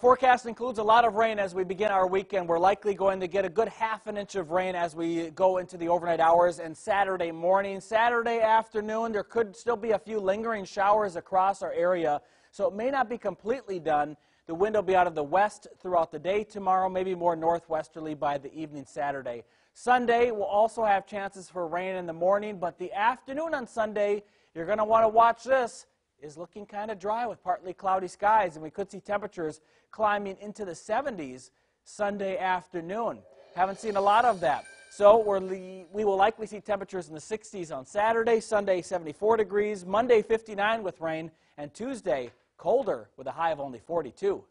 Forecast includes a lot of rain as we begin our weekend. We're likely going to get a good half an inch of rain as we go into the overnight hours and Saturday morning. Saturday afternoon, there could still be a few lingering showers across our area, so it may not be completely done. The wind will be out of the west throughout the day tomorrow, maybe more northwesterly by the evening Saturday. Sunday, we'll also have chances for rain in the morning, but the afternoon on Sunday, you're going to want to watch this is looking kind of dry with partly cloudy skies, and we could see temperatures climbing into the 70s Sunday afternoon. Haven't seen a lot of that. So we we will likely see temperatures in the 60s on Saturday, Sunday 74 degrees, Monday 59 with rain, and Tuesday colder with a high of only 42.